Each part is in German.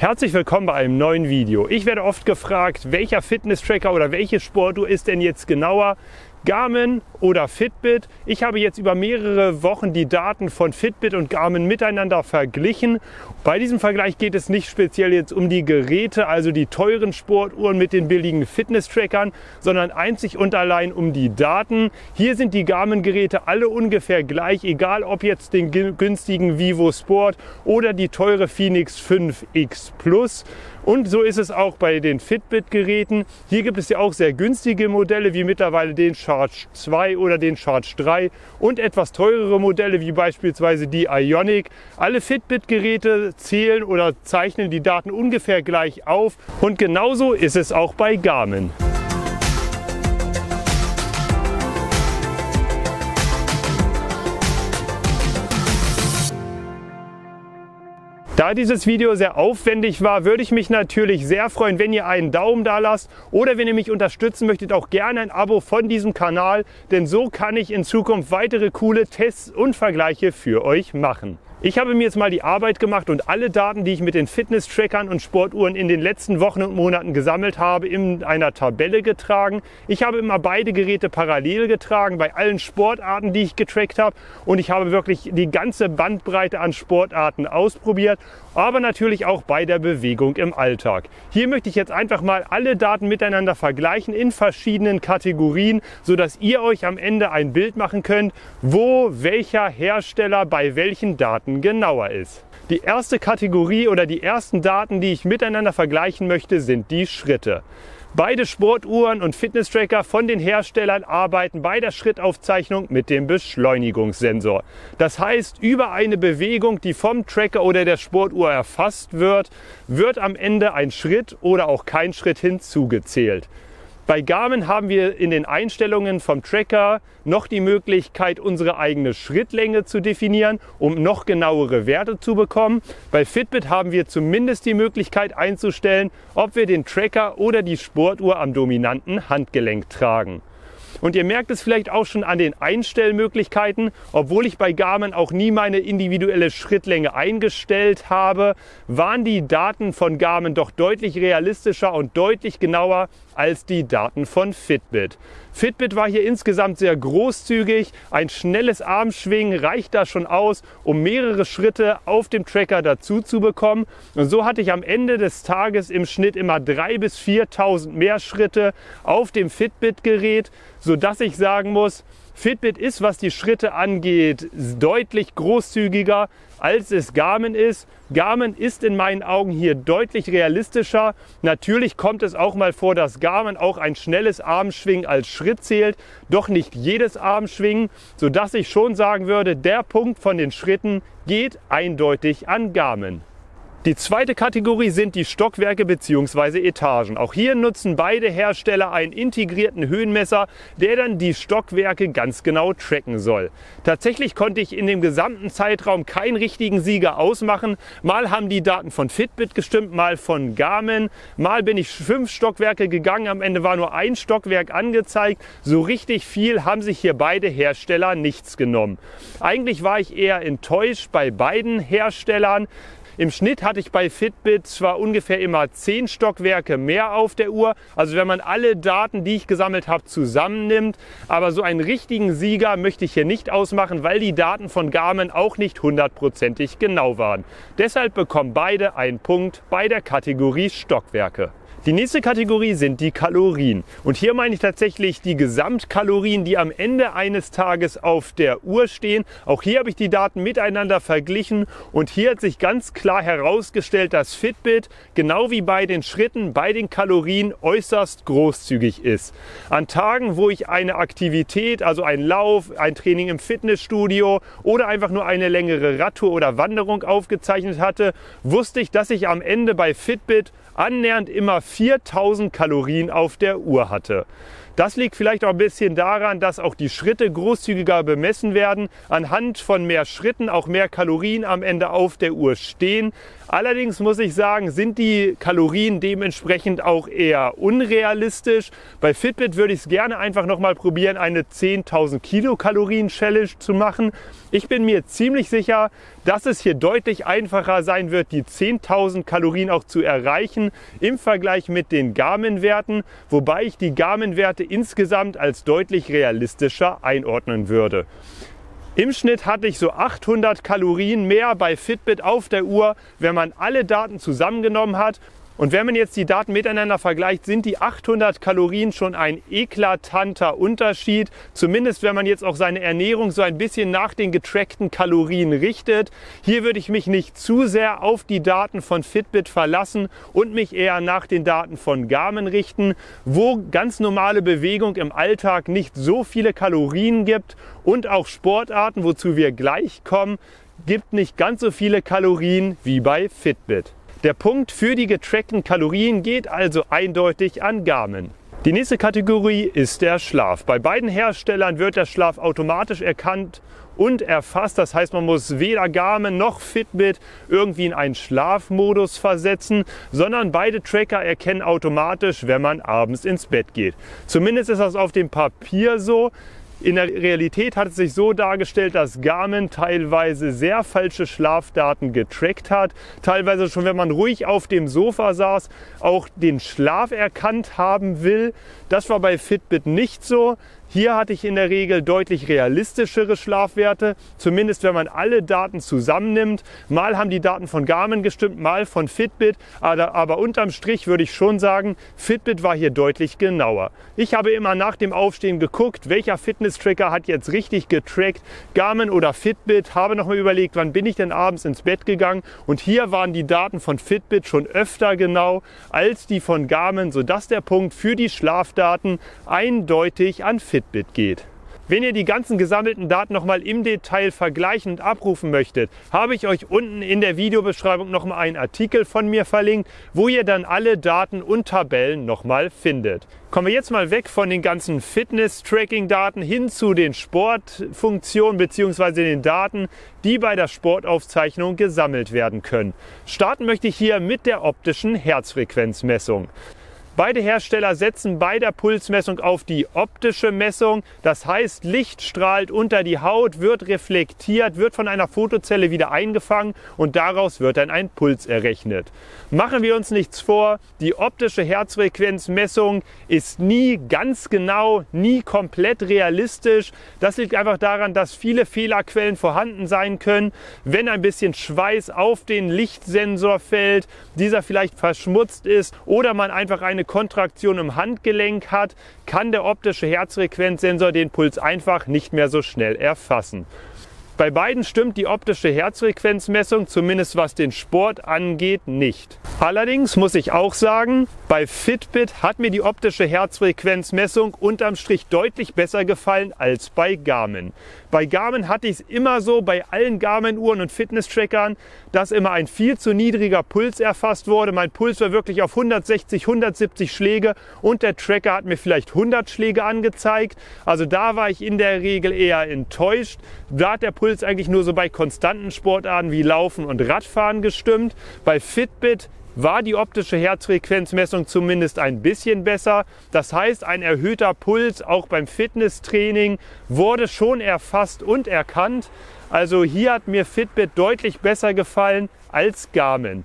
Herzlich willkommen bei einem neuen Video. Ich werde oft gefragt, welcher Fitness-Tracker oder welche Sportuhr ist denn jetzt genauer Garmin oder Fitbit. Ich habe jetzt über mehrere Wochen die Daten von Fitbit und Garmin miteinander verglichen. Bei diesem Vergleich geht es nicht speziell jetzt um die Geräte, also die teuren Sportuhren mit den billigen Fitness-Trackern, sondern einzig und allein um die Daten. Hier sind die Garmin-Geräte alle ungefähr gleich, egal ob jetzt den günstigen Vivo Sport oder die teure Phoenix 5X Plus. Und so ist es auch bei den Fitbit-Geräten. Hier gibt es ja auch sehr günstige Modelle, wie mittlerweile den Charge 2 oder den Charge 3 und etwas teurere Modelle, wie beispielsweise die Ionic. Alle Fitbit-Geräte zählen oder zeichnen die Daten ungefähr gleich auf. Und genauso ist es auch bei Garmin. Da dieses Video sehr aufwendig war, würde ich mich natürlich sehr freuen, wenn ihr einen Daumen da lasst oder wenn ihr mich unterstützen möchtet, auch gerne ein Abo von diesem Kanal, denn so kann ich in Zukunft weitere coole Tests und Vergleiche für euch machen. Ich habe mir jetzt mal die Arbeit gemacht und alle Daten, die ich mit den Fitness-Trackern und Sportuhren in den letzten Wochen und Monaten gesammelt habe, in einer Tabelle getragen. Ich habe immer beide Geräte parallel getragen bei allen Sportarten, die ich getrackt habe. Und ich habe wirklich die ganze Bandbreite an Sportarten ausprobiert, aber natürlich auch bei der Bewegung im Alltag. Hier möchte ich jetzt einfach mal alle Daten miteinander vergleichen in verschiedenen Kategorien, sodass ihr euch am Ende ein Bild machen könnt, wo welcher Hersteller bei welchen Daten genauer ist. Die erste Kategorie oder die ersten Daten, die ich miteinander vergleichen möchte, sind die Schritte. Beide Sportuhren und Fitnesstracker von den Herstellern arbeiten bei der Schrittaufzeichnung mit dem Beschleunigungssensor. Das heißt, über eine Bewegung, die vom Tracker oder der Sportuhr erfasst wird, wird am Ende ein Schritt oder auch kein Schritt hinzugezählt. Bei Garmin haben wir in den Einstellungen vom Tracker noch die Möglichkeit, unsere eigene Schrittlänge zu definieren, um noch genauere Werte zu bekommen. Bei Fitbit haben wir zumindest die Möglichkeit einzustellen, ob wir den Tracker oder die Sportuhr am dominanten Handgelenk tragen. Und ihr merkt es vielleicht auch schon an den Einstellmöglichkeiten, obwohl ich bei Garmin auch nie meine individuelle Schrittlänge eingestellt habe, waren die Daten von Garmin doch deutlich realistischer und deutlich genauer als die Daten von Fitbit. Fitbit war hier insgesamt sehr großzügig. Ein schnelles Armschwingen reicht da schon aus, um mehrere Schritte auf dem Tracker dazu zu bekommen. Und so hatte ich am Ende des Tages im Schnitt immer 3.000 bis 4.000 mehr Schritte auf dem Fitbit-Gerät, sodass ich sagen muss, Fitbit ist, was die Schritte angeht, deutlich großzügiger, als es Garmin ist. Garmin ist in meinen Augen hier deutlich realistischer. Natürlich kommt es auch mal vor, dass Garmin auch ein schnelles Armschwingen als Schritt zählt, doch nicht jedes Armschwingen, sodass ich schon sagen würde, der Punkt von den Schritten geht eindeutig an Garmin. Die zweite Kategorie sind die Stockwerke bzw. Etagen. Auch hier nutzen beide Hersteller einen integrierten Höhenmesser, der dann die Stockwerke ganz genau tracken soll. Tatsächlich konnte ich in dem gesamten Zeitraum keinen richtigen Sieger ausmachen. Mal haben die Daten von Fitbit gestimmt, mal von Garmin. Mal bin ich fünf Stockwerke gegangen, am Ende war nur ein Stockwerk angezeigt. So richtig viel haben sich hier beide Hersteller nichts genommen. Eigentlich war ich eher enttäuscht bei beiden Herstellern. Im Schnitt hatte ich bei Fitbit zwar ungefähr immer 10 Stockwerke mehr auf der Uhr, also wenn man alle Daten, die ich gesammelt habe, zusammennimmt, aber so einen richtigen Sieger möchte ich hier nicht ausmachen, weil die Daten von Garmin auch nicht hundertprozentig genau waren. Deshalb bekommen beide einen Punkt bei der Kategorie Stockwerke. Die nächste Kategorie sind die Kalorien. Und hier meine ich tatsächlich die Gesamtkalorien, die am Ende eines Tages auf der Uhr stehen. Auch hier habe ich die Daten miteinander verglichen und hier hat sich ganz klar herausgestellt, dass Fitbit genau wie bei den Schritten bei den Kalorien äußerst großzügig ist. An Tagen, wo ich eine Aktivität, also einen Lauf, ein Training im Fitnessstudio oder einfach nur eine längere Radtour oder Wanderung aufgezeichnet hatte, wusste ich, dass ich am Ende bei Fitbit annähernd immer 4000 Kalorien auf der Uhr hatte. Das liegt vielleicht auch ein bisschen daran, dass auch die Schritte großzügiger bemessen werden, anhand von mehr Schritten auch mehr Kalorien am Ende auf der Uhr stehen. Allerdings muss ich sagen, sind die Kalorien dementsprechend auch eher unrealistisch. Bei Fitbit würde ich es gerne einfach nochmal probieren, eine 10.000 Kilokalorien Challenge zu machen. Ich bin mir ziemlich sicher, dass es hier deutlich einfacher sein wird, die 10.000 Kalorien auch zu erreichen im Vergleich mit den Garmin-Werten, wobei ich die Garmin-Werte insgesamt als deutlich realistischer einordnen würde. Im Schnitt hatte ich so 800 Kalorien mehr bei Fitbit auf der Uhr, wenn man alle Daten zusammengenommen hat und wenn man jetzt die Daten miteinander vergleicht, sind die 800 Kalorien schon ein eklatanter Unterschied. Zumindest wenn man jetzt auch seine Ernährung so ein bisschen nach den getrackten Kalorien richtet. Hier würde ich mich nicht zu sehr auf die Daten von Fitbit verlassen und mich eher nach den Daten von Garmin richten, wo ganz normale Bewegung im Alltag nicht so viele Kalorien gibt und auch Sportarten, wozu wir gleich kommen, gibt nicht ganz so viele Kalorien wie bei Fitbit. Der Punkt für die getrackten Kalorien geht also eindeutig an Garmin. Die nächste Kategorie ist der Schlaf. Bei beiden Herstellern wird der Schlaf automatisch erkannt und erfasst. Das heißt, man muss weder Garmin noch Fitbit irgendwie in einen Schlafmodus versetzen, sondern beide Tracker erkennen automatisch, wenn man abends ins Bett geht. Zumindest ist das auf dem Papier so. In der Realität hat es sich so dargestellt, dass Garmin teilweise sehr falsche Schlafdaten getrackt hat. Teilweise schon, wenn man ruhig auf dem Sofa saß, auch den Schlaf erkannt haben will. Das war bei Fitbit nicht so. Hier hatte ich in der Regel deutlich realistischere Schlafwerte, zumindest wenn man alle Daten zusammennimmt. Mal haben die Daten von Garmin gestimmt, mal von Fitbit, aber, unterm Strich würde ich schon sagen, Fitbit war hier deutlich genauer. Ich habe immer nach dem Aufstehen geguckt, welcher Fitness-Tracker hat jetzt richtig getrackt, Garmin oder Fitbit, habe nochmal überlegt, wann bin ich denn abends ins Bett gegangen und hier waren die Daten von Fitbit schon öfter genau als die von Garmin, sodass der Punkt für die Schlafdaten eindeutig an Fitbit Fitbit geht. Wenn ihr die ganzen gesammelten Daten nochmal im Detail vergleichen und abrufen möchtet, habe ich euch unten in der Videobeschreibung nochmal einen Artikel von mir verlinkt, wo ihr dann alle Daten und Tabellen nochmal findet. Kommen wir jetzt mal weg von den ganzen Fitness-Tracking-Daten hin zu den Sportfunktionen bzw. den Daten, die bei der Sportaufzeichnung gesammelt werden können. Starten möchte ich hier mit der optischen Herzfrequenzmessung. Beide Hersteller setzen bei der Pulsmessung auf die optische Messung. Das heißt, Licht strahlt unter die Haut, wird reflektiert, wird von einer Fotozelle wieder eingefangen und daraus wird dann ein Puls errechnet. Machen wir uns nichts vor, die optische Herzfrequenzmessung ist nie ganz genau, nie komplett realistisch. Das liegt einfach daran, dass viele Fehlerquellen vorhanden sein können. Wenn ein bisschen Schweiß auf den Lichtsensor fällt, dieser vielleicht verschmutzt ist oder man einfach eine Kontraktion im Handgelenk hat, kann der optische Herzfrequenzsensor den Puls einfach nicht mehr so schnell erfassen. Bei beiden stimmt die optische Herzfrequenzmessung, zumindest was den Sport angeht, nicht. Allerdings muss ich auch sagen, bei Fitbit hat mir die optische Herzfrequenzmessung unterm Strich deutlich besser gefallen als bei Garmin. Bei Garmin hatte ich es immer so, bei allen Garmin-Uhren und Fitness-Trackern, dass immer ein viel zu niedriger Puls erfasst wurde. Mein Puls war wirklich auf 160, 170 Schläge und der Tracker hat mir vielleicht 100 Schläge angezeigt. Also da war ich in der Regel eher enttäuscht. Da hat der Puls eigentlich nur so bei konstanten Sportarten wie Laufen und Radfahren gestimmt. Bei Fitbit war die optische Herzfrequenzmessung zumindest ein bisschen besser. Das heißt, ein erhöhter Puls auch beim Fitnesstraining wurde schon erfasst und erkannt. Also hier hat mir Fitbit deutlich besser gefallen als Garmin.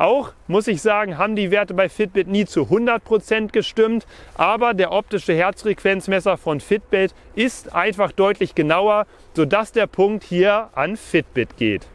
Auch muss ich sagen, haben die Werte bei Fitbit nie zu 100% gestimmt, aber der optische Herzfrequenzmesser von Fitbit ist einfach deutlich genauer, sodass der Punkt hier an Fitbit geht.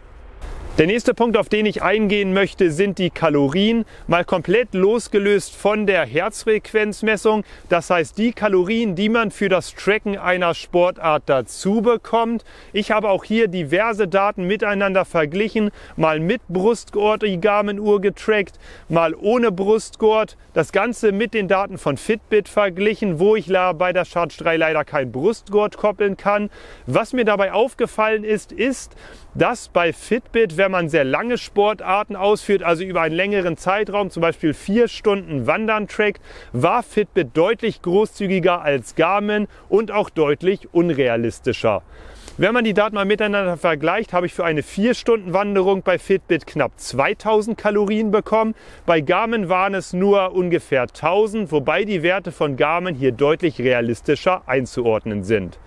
Der nächste Punkt, auf den ich eingehen möchte, sind die Kalorien, mal komplett losgelöst von der Herzfrequenzmessung. Das heißt, die Kalorien, die man für das Tracken einer Sportart dazu bekommt. Ich habe auch hier diverse Daten miteinander verglichen, mal mit Brustgurt die Garmin-Uhr getrackt, mal ohne Brustgurt. Das Ganze mit den Daten von Fitbit verglichen, wo ich bei der Charge 3 leider kein Brustgurt koppeln kann. Was mir dabei aufgefallen ist, ist, dass bei Fitbit, wenn wenn man sehr lange Sportarten ausführt, also über einen längeren Zeitraum, zum Beispiel vier Stunden Wandern trackt, war Fitbit deutlich großzügiger als Garmin und auch deutlich unrealistischer. Wenn man die Daten mal miteinander vergleicht, habe ich für eine 4-Stunden-Wanderung bei Fitbit knapp 2000 Kalorien bekommen. Bei Garmin waren es nur ungefähr 1000, wobei die Werte von Garmin hier deutlich realistischer einzuordnen sind.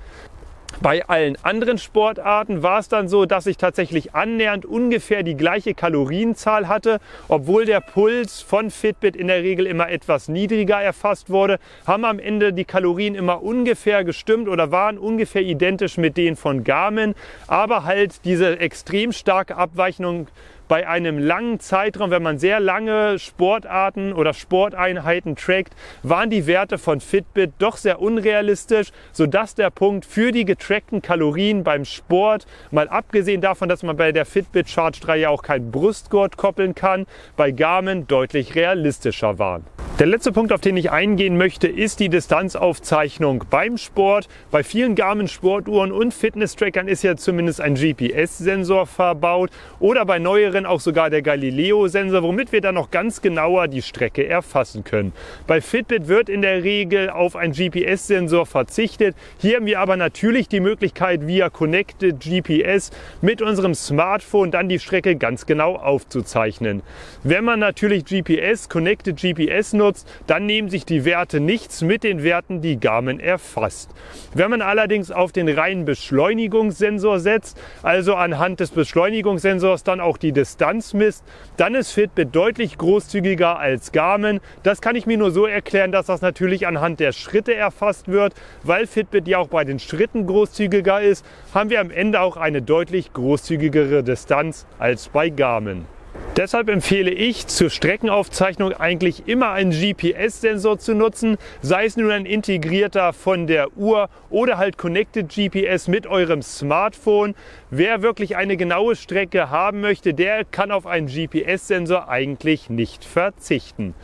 Bei allen anderen Sportarten war es dann so, dass ich tatsächlich annähernd ungefähr die gleiche Kalorienzahl hatte. Obwohl der Puls von Fitbit in der Regel immer etwas niedriger erfasst wurde, haben am Ende die Kalorien immer ungefähr gestimmt oder waren ungefähr identisch mit denen von Garmin. Aber halt diese extrem starke Abweichung bei einem langen Zeitraum, wenn man sehr lange Sportarten oder Sporteinheiten trackt, waren die Werte von Fitbit doch sehr unrealistisch, sodass der Punkt für die getrackten Kalorien beim Sport, mal abgesehen davon, dass man bei der Fitbit Charge 3 ja auch kein Brustgurt koppeln kann, bei Garmin deutlich realistischer waren. Der letzte Punkt, auf den ich eingehen möchte, ist die Distanzaufzeichnung beim Sport. Bei vielen Garmin Sportuhren und Fitness-Trackern ist ja zumindest ein GPS-Sensor verbaut oder bei neueren auch sogar der Galileo-Sensor, womit wir dann noch ganz genauer die Strecke erfassen können. Bei Fitbit wird in der Regel auf einen GPS-Sensor verzichtet. Hier haben wir aber natürlich die Möglichkeit, via Connected GPS mit unserem Smartphone dann die Strecke ganz genau aufzuzeichnen. Wenn man natürlich GPS, Connected GPS nutzt, benutzt, dann nehmen sich die Werte nichts mit den Werten, die Garmin erfasst. Wenn man allerdings auf den reinen Beschleunigungssensor setzt, also anhand des Beschleunigungssensors dann auch die Distanz misst, dann ist Fitbit deutlich großzügiger als Garmin. Das kann ich mir nur so erklären, dass das natürlich anhand der Schritte erfasst wird, weil Fitbit ja auch bei den Schritten großzügiger ist, haben wir am Ende auch eine deutlich großzügigere Distanz als bei Garmin. Deshalb empfehle ich zur Streckenaufzeichnung eigentlich immer einen GPS-Sensor zu nutzen, sei es nun ein integrierter von der Uhr oder halt Connected GPS mit eurem Smartphone. Wer wirklich eine genaue Strecke haben möchte, der kann auf einen GPS-Sensor eigentlich nicht verzichten.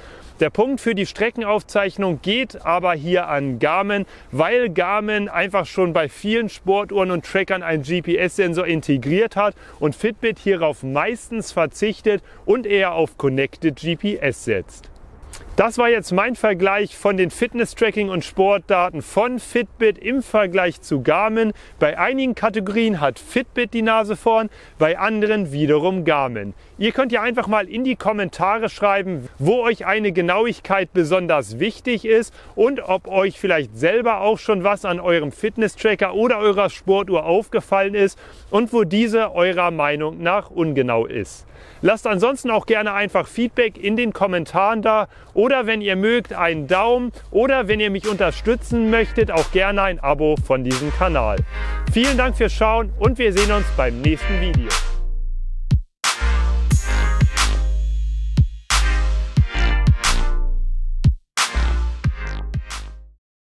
Der Punkt für die Streckenaufzeichnung geht aber hier an Garmin, weil Garmin einfach schon bei vielen Sportuhren und Trackern einen GPS-Sensor integriert hat und Fitbit hierauf meistens verzichtet und eher auf Connected GPS setzt. Das war jetzt mein Vergleich von den Fitness-Tracking und Sportdaten von Fitbit im Vergleich zu Garmin. Bei einigen Kategorien hat Fitbit die Nase vorn, bei anderen wiederum Garmin. Ihr könnt ja einfach mal in die Kommentare schreiben, wo euch eine Genauigkeit besonders wichtig ist und ob euch vielleicht selber auch schon was an eurem Fitness-Tracker oder eurer Sportuhr aufgefallen ist und wo diese eurer Meinung nach ungenau ist. Lasst ansonsten auch gerne einfach Feedback in den Kommentaren da oder wenn ihr mögt einen Daumen oder wenn ihr mich unterstützen möchtet, auch gerne ein Abo von diesem Kanal. Vielen Dank fürs Schauen und wir sehen uns beim nächsten Video.